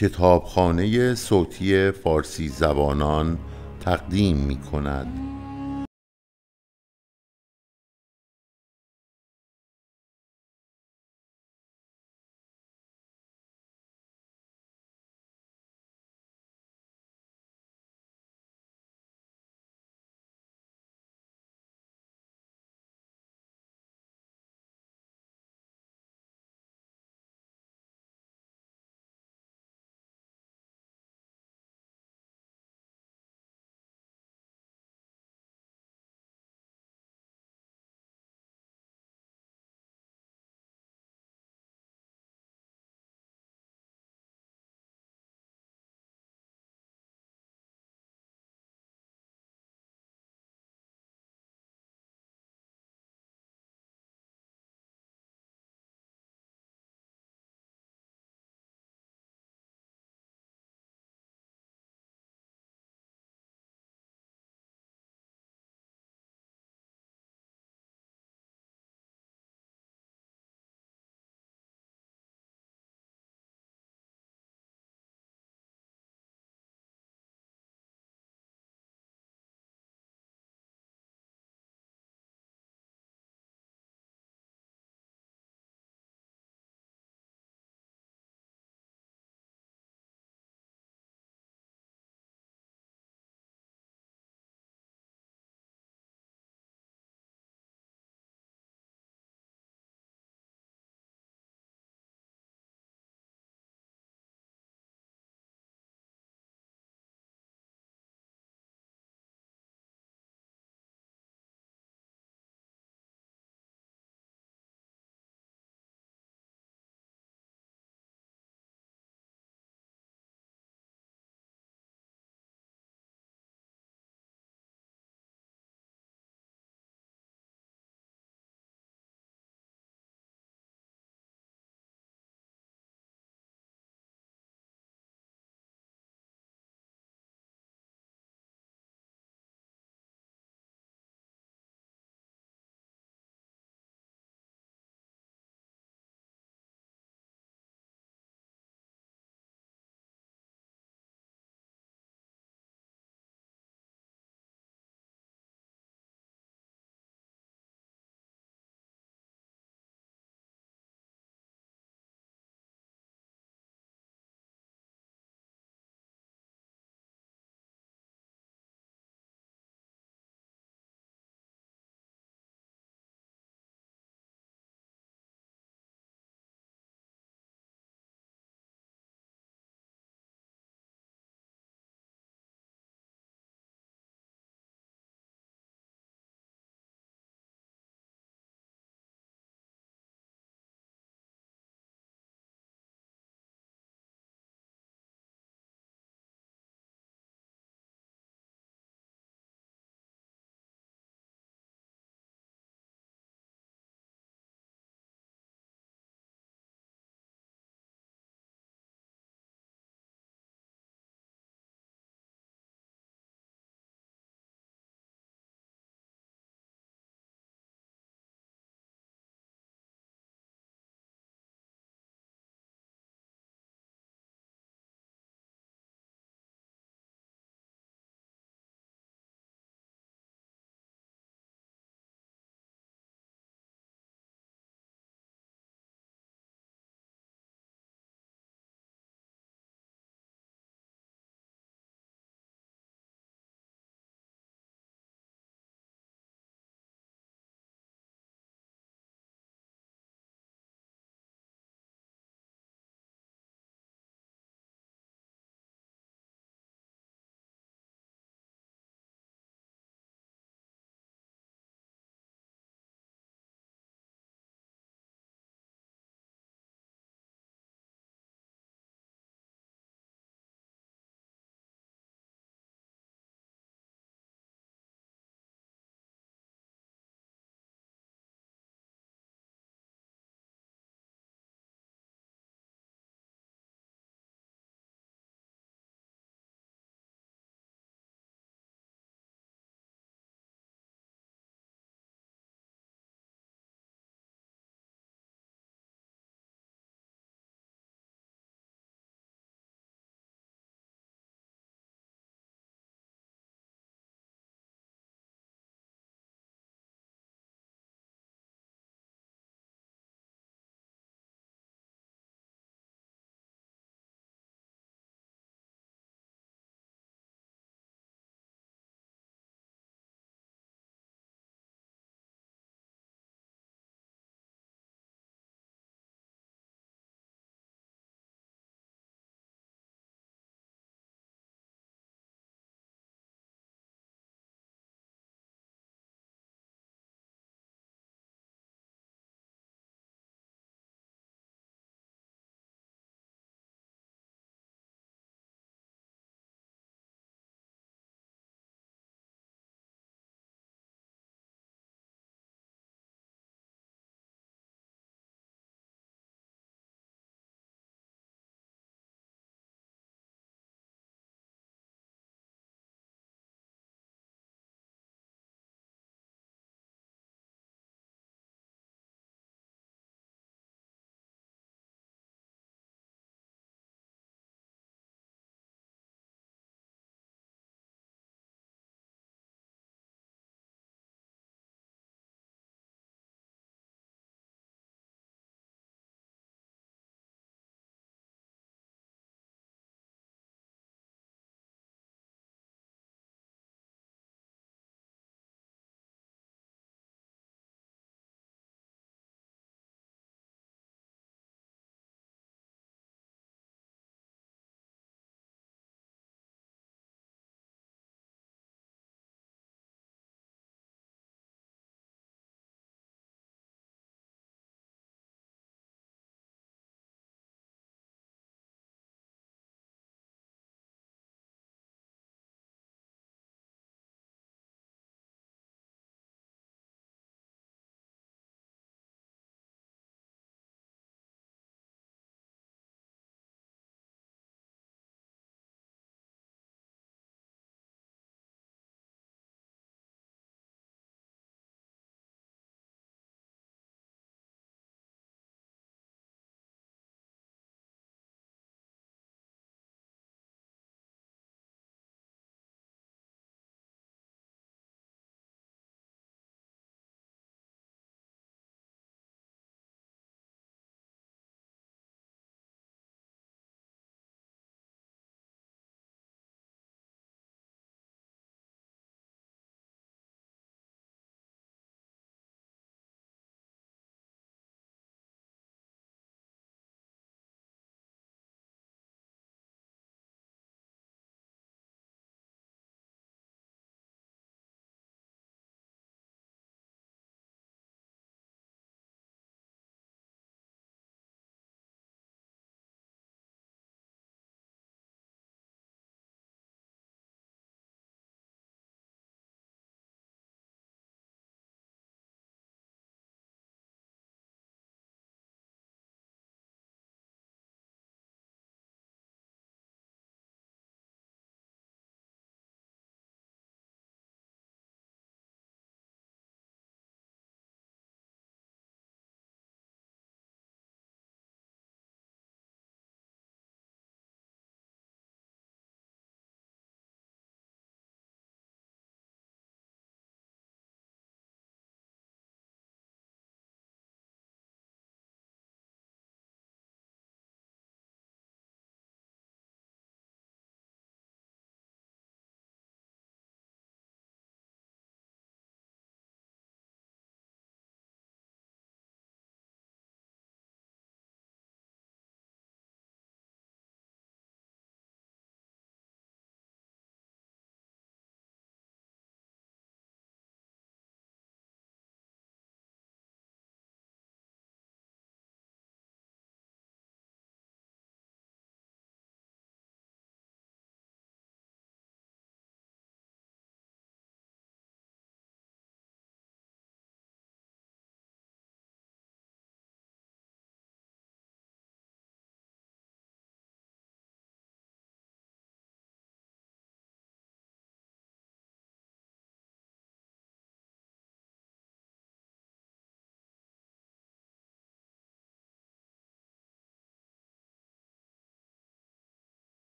کتابخانه صوتی فارسی زبانان تقدیم می کند.